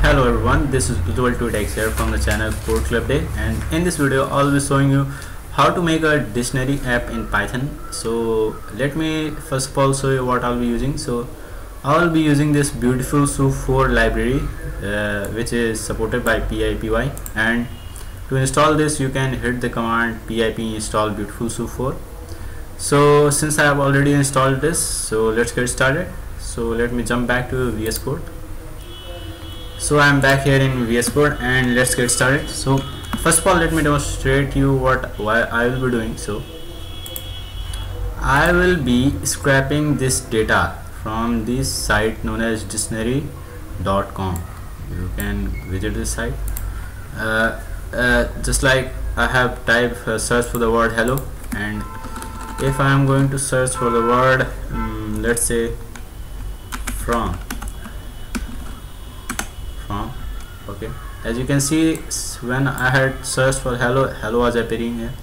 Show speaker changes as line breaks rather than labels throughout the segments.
Hello everyone, this is Ujjwal2Tex here from the channel Code Club Day and in this video I'll be showing you how to make a dictionary app in Python. So let me first of all show you what I'll be using. So I'll be using this beautifulsoup4 library uh, which is supported by PyPI and to install this you can hit the command pip install beautifulsoup4. so since I have already installed this so let's get started so let me jump back to VS Code so I'm back here in VS Code and let's get started. So first of all let me demonstrate you what why I will be doing. So I will be scraping this data from this site known as dictionary.com you can visit this site. Uh, uh, just like I have typed uh, search for the word hello and if I am going to search for the word um, let's say from from okay. As you can see when I had searched for hello hello was appearing here.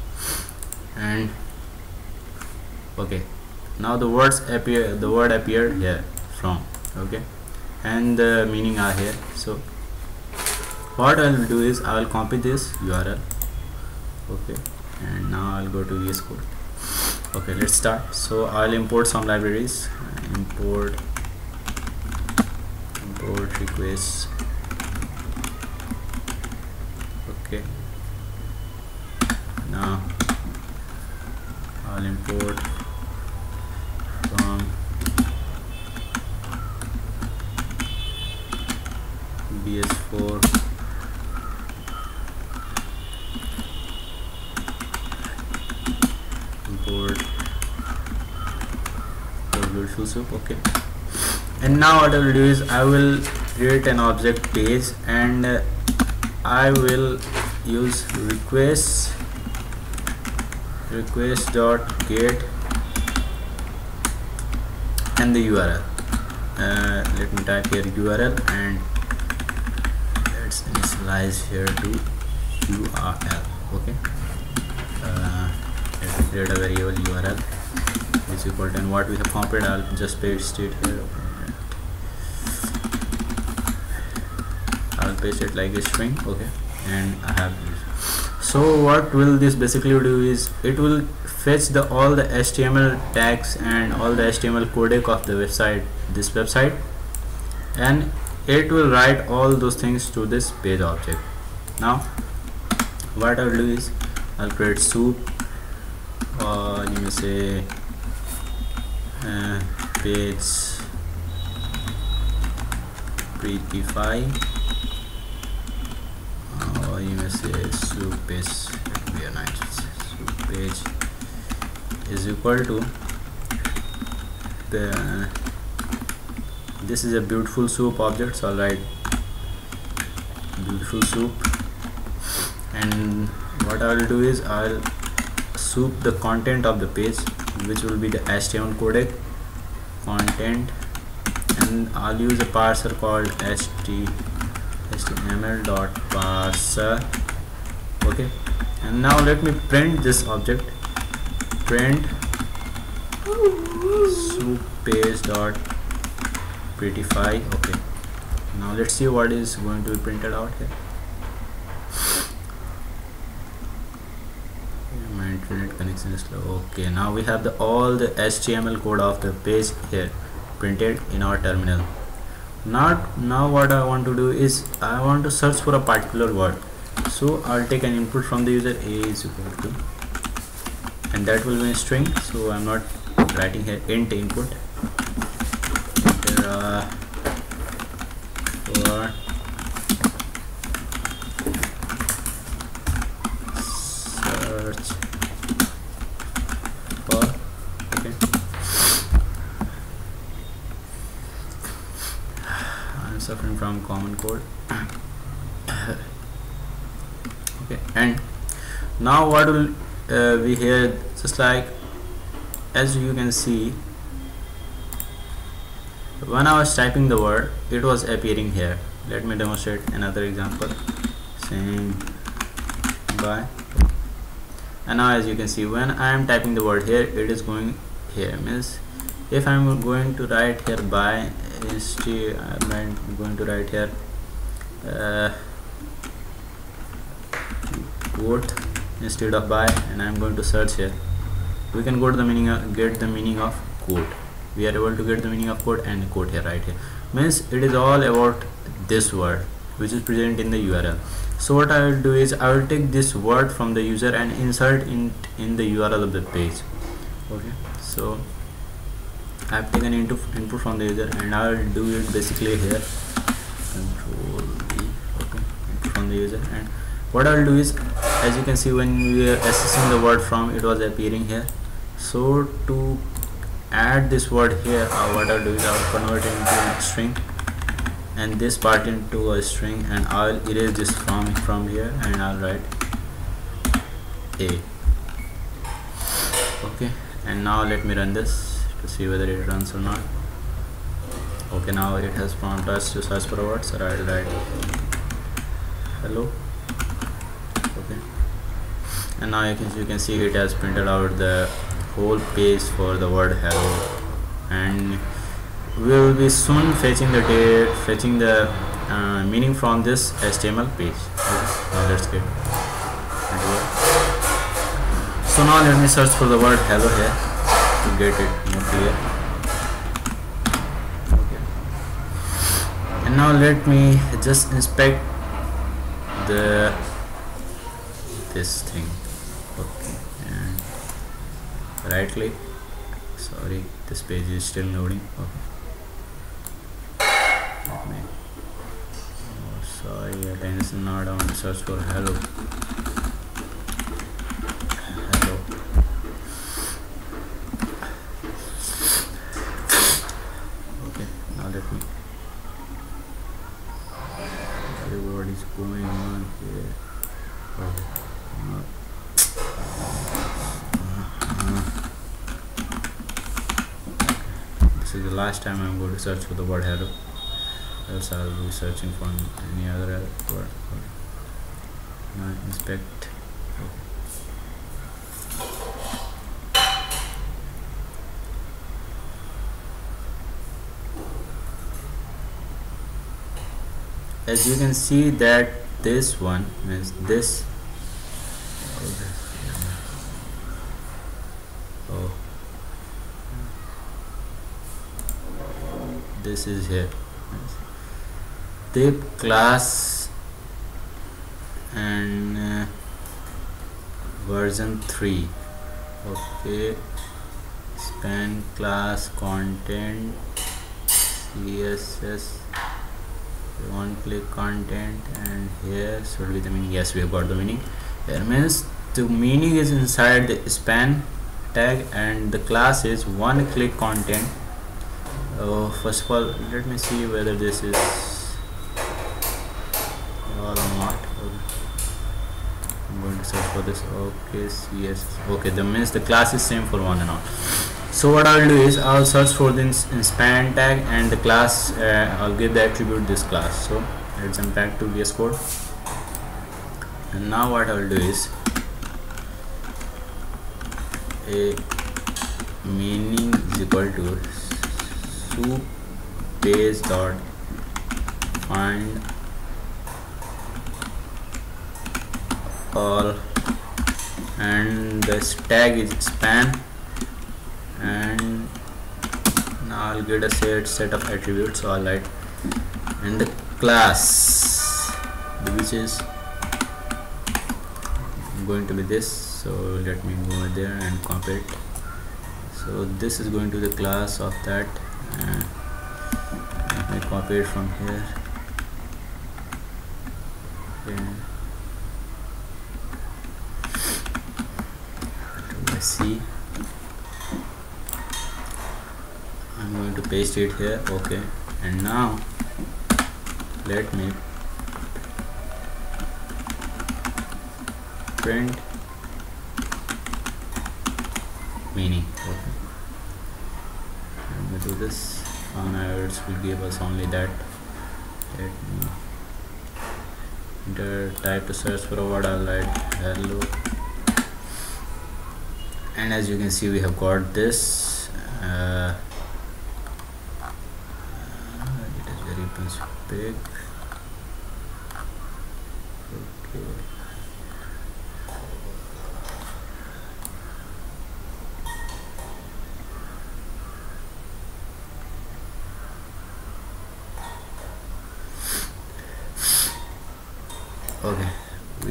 And okay. Now the words appear the word appeared here from okay. And the meaning are here. So what I will do is I will copy this URL okay. And now I'll go to VS Code. Okay let's start. So I'll import some libraries. Import import requests okay now I'll import from bs4 import okay. And now what I will do is I will create an object base and I will use request request dot get and the URL uh, let me type here URL and let's initialize here to URL okay? Uh, let's create a variable URL is equal to and what we have copied I'll just paste it here I'll paste it like a string okay? And I have so what will this basically do is it will fetch the all the HTML tags and all the HTML codec of the website this website and it will write all those things to this page object. Now what I'll do is I'll create soup or you may say uh, page prettify soup page page is equal to the this is a beautiful soup object so I'll write beautiful soup. And what I will do is I'll soup the content of the page which will be the HTML codec content. And I'll use a parser called HT, html.parser okay. And now let me print this object. Print. Soup page dot prettify. Okay. Now let's see what is going to be printed out here. My internet connection is slow. Okay. Now we have the all the html code of the page here printed in our terminal not now what i want to do is i want to search for a particular word. So i'll take an input from the user a is equal to and that will be a string. So i'm not writing here int input. There are for search for okay i'm suffering from common code. Okay and now what will uh, we here just like as you can see when I was typing the word it was appearing here. Let me demonstrate another example. Saying by and now as you can see when I am typing the word here it is going here. Means if I'm going to write here by instead I'm going to write here uh, quote instead of by and I'm going to search here. We can go to the meaning of, get the meaning of quote. We are able to get the meaning of quote and quote here right here. Means it is all about this word which is present in the URL so what I will do is I will take this word from the user and insert in in the URL of the page. Okay? So I have taken input input from the user and I will do it basically here. Control okay. From the user and what I'll do is as you can see when we are accessing the word from it was appearing here. So to add this word here uh, what I'll do is I'll convert it into a string and this part into a string and I'll erase this from from here and I'll write a. Okay and now let me run this to see whether it runs or not. Okay now it has prompted us to search for a word so I'll write hello. Okay. And now you can you can see it has printed out the whole page for the word hello. And we will be soon fetching the date fetching the uh, meaning from this HTML page. Okay. let's get so now let me search for the word hello here to get it more clear okay. And now let me just inspect the this thing. Okay and right click sorry this page is still loading. Okay. Oh, sorry attention now down search for hello okay now let me what is going on here okay. this is the last time I'm going to search for the word hello. Else I'll be searching for any other word now inspect. As you can see that this one is this oh this is here. Tip class and uh, version 3 okay. Span class content css one click content and here should be the meaning yes we have got the meaning. Here means the meaning is inside the span tag and the class is one click content uh, first of all let me see whether this is or not. I'm going to search for this. Okay yes. Okay the means the class is same for one and all. So what I'll do is I'll search for this in span tag and the class uh, I'll give the attribute this class. So let's jump back to VS Code. And now what I'll do is a meaning is equal to soup base dot find all and this tag is span and now I'll get a set set of attributes so I'll and the class which is going to be this so let me go there and copy it. So this is going to the class of that let me copy it from here. Let's see. I'm going to paste it here. Okay. And now let me print meaning. Okay this on errors will give us only that. Let me enter type to search word I'll hello. And as you can see we have got this. Uh, it is very big okay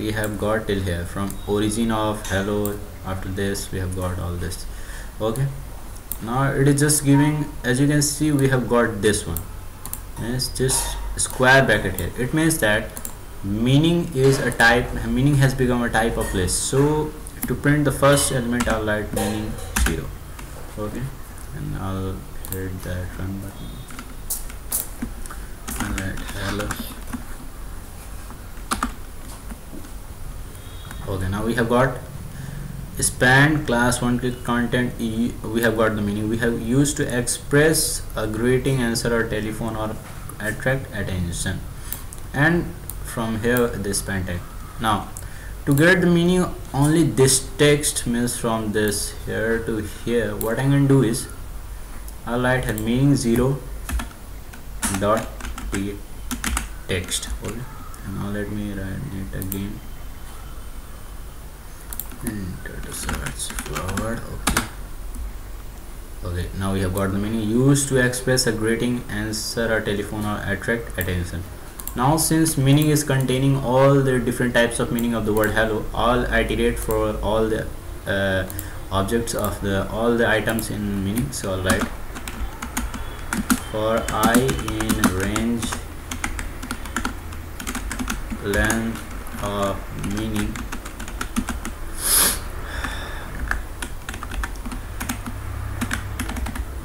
we have got till here. From origin of hello after this we have got all this. Okay? Now it is just giving as you can see we have got this one. It's just square bracket here. It means that meaning is a type meaning has become a type of list so to print the first element I'll write meaning 0 okay? And I'll hit that run button. And write hello okay now we have got span class one click content we have got the meaning. We have used to express a greeting answer or telephone or attract attention. And from here this span tag now to get the meaning only this text means from this here to here. What I'm going to do is I'll write a meaning 0 dot text. Okay and now let me write it again the search forward okay okay now we have got the meaning used to express a greeting answer a telephone or attract attention. Now since meaning is containing all the different types of meaning of the word hello all iterate for all the uh, objects of the all the items in meaning. So write for i in range length of meaning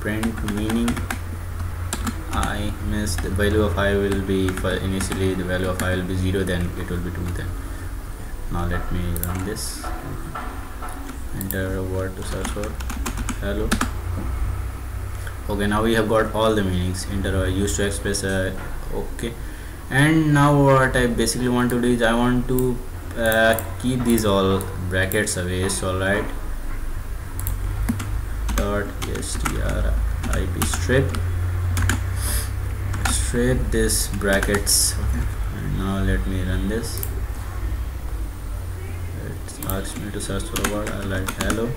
print meaning i means the value of i will be for initially the value of i will be 0 then it will be 2 then. Now let me run this. Enter a word to search for. Hello. Okay now we have got all the meanings. Enter uh, used to express uh, okay. And now what I basically want to do is I want to uh, keep these all brackets away so write dot strip strip strip this brackets. Okay. And now let me run this. It asks me to search for a word. I like hello.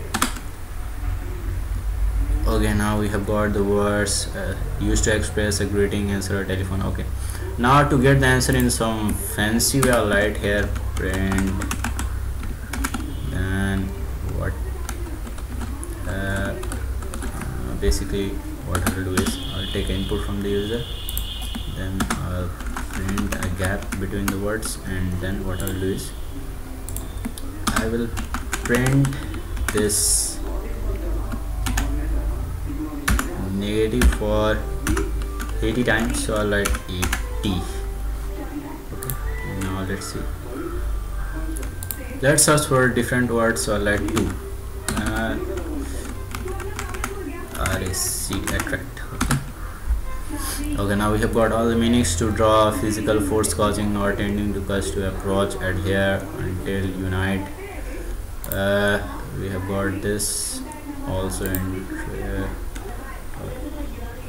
Okay now we have got the words uh, used to express a greeting answer or telephone. Okay. Now to get the answer in some fancy way I'll write here print basically what I'll do is I'll take input from the user then I'll print a gap between the words and then what I'll do is I will print this negative for 80 times so I'll write 80 okay now let's see. Let's search for different words so I'll write 2 uh, RSC attract okay. now we have got all the meanings to draw physical force causing or tending to cause to approach adhere until unite. Uh, we have got this also in uh,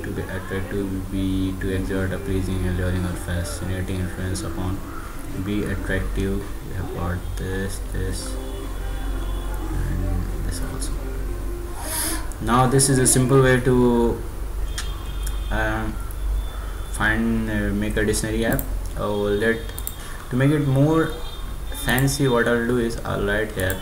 to be attractive be to exert a pleasing alluring or fascinating influence upon. Be attractive. We have got this this and this also now this is a simple way to uh, find uh, make a dictionary app. Oh let to make it more fancy what I'll do is I'll write here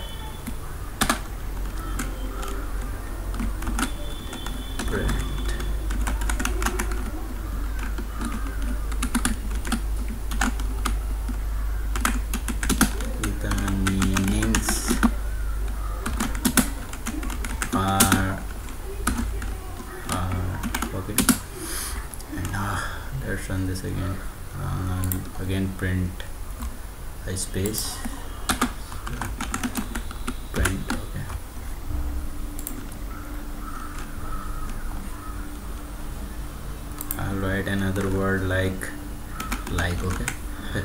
this again. And again print a space. Print okay. I'll write another word like like okay.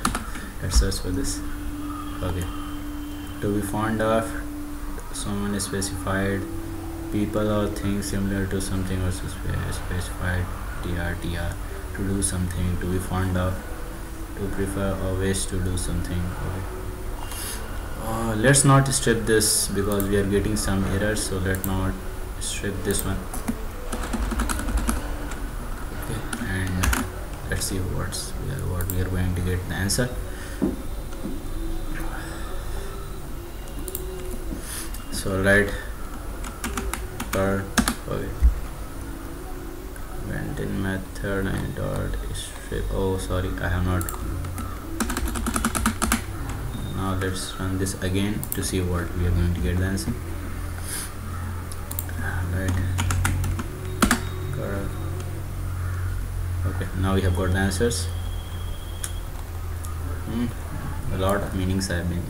Let's search for this. Okay. To be fond of someone specified people or things similar to something or specified tr to do something to be fond of to prefer always to do something okay? Uh, let's not strip this because we are getting some errors so let not strip this one. Okay and let's see what's what we are going to get the answer. So right per okay went in method and dot strip oh sorry I have not now let's run this again to see what we are going to get the answer right okay now we have got the answers. Mm, a lot of meanings have been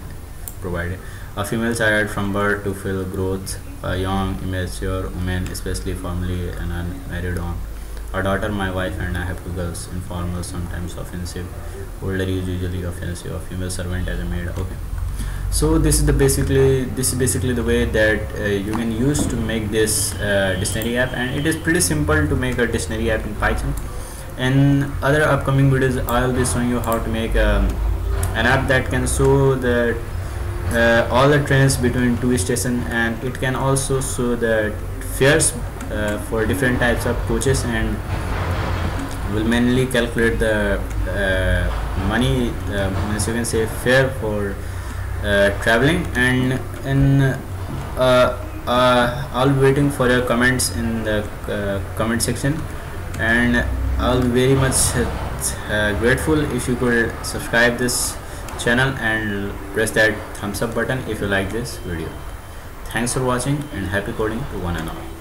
provided. A female child from birth to full growth a young immature woman especially family and unmarried on a daughter my wife and i have two girls informal sometimes offensive. Older is usually offensive a female servant as a maid. Okay. So this is the basically this is basically the way that uh, you can use to make this uh, dictionary app and it is pretty simple to make a dictionary app in python. In other upcoming videos i'll be showing you how to make um, an app that can show the uh, all the trains between two stations and it can also show the fares uh, for different types of coaches and will mainly calculate the uh, money uh, as you can say fare for uh, traveling and in uh, I'll be waiting for your comments in the comment section and I'll be very much grateful if you could subscribe this channel and press that thumbs up button if you like this video. Thanks for watching and happy coding to one and all